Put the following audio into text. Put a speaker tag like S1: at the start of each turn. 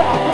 S1: 네.